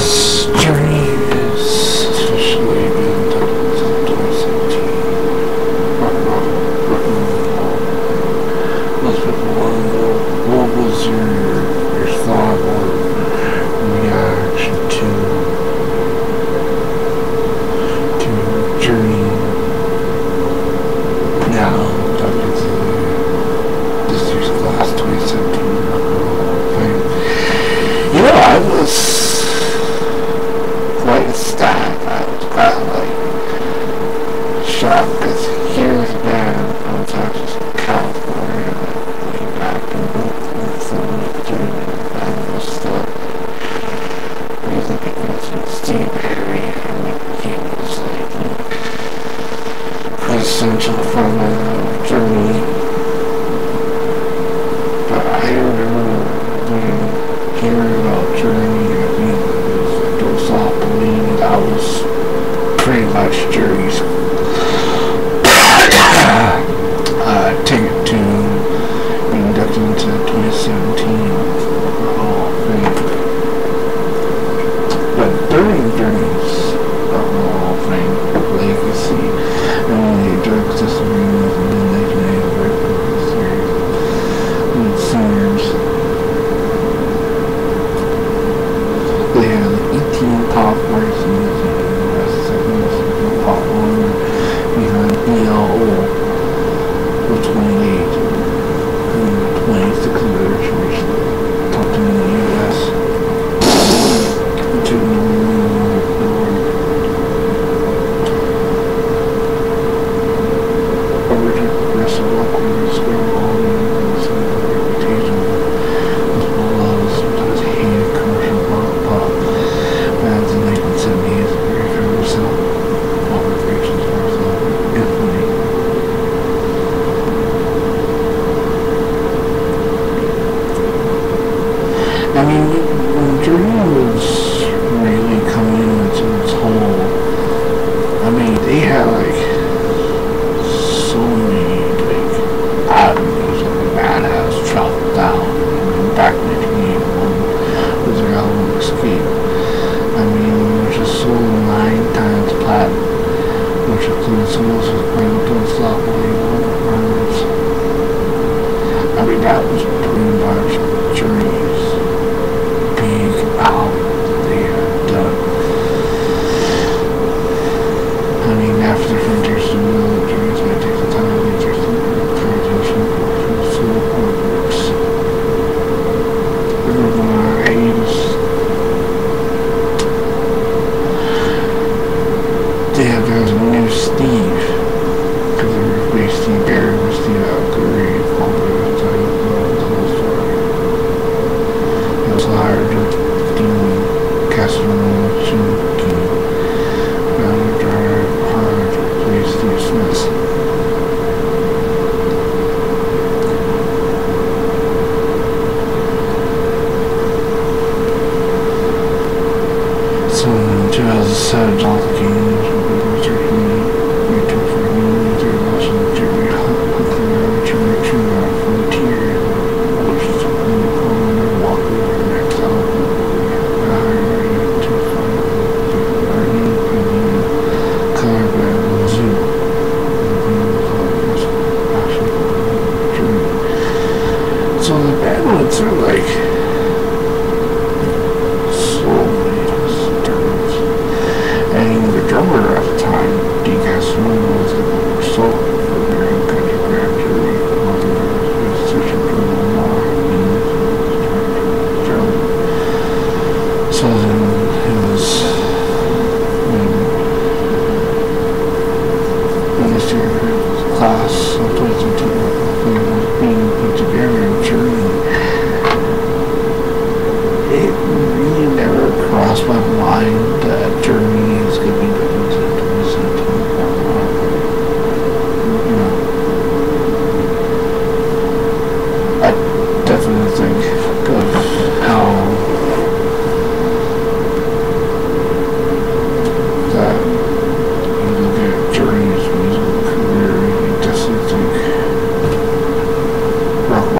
is. Shocked because he was bad on Texas, California, way back in the cemetery, and was still music against Steve Perry, and he was like quintessential from my journey. But I remember when hearing about Journey, I think it was like those all believe I was pretty much Journey's during Journey's Hall of Fame legacy, mean, the drug system was in the legendary record series with singers. They had 18 top races I mean, when Journey was really coming into its whole, I mean, they had like so many like avenues of badass traveled down. I mean, back in 1981 was their album Escape. I mean, it was just sold nine times platinum, which includes some of those unstoppable runners. I mean, that was pretty much Journey's big album that they had done. I mean, after Frontiers to Will, Journey's gonna take the time to get your transition from solo works. Everyone on hiatus. They have there's a new Steve. Because they replaced Steve Perry with Steve Augeri. All the time, the whole story. He also hired Deen Castronovo Shinki, founder driver hired to replace Steve Smith. So in 2007, Jonathan class, sometimes in you know, being put together in Germany, it really never crossed my mind.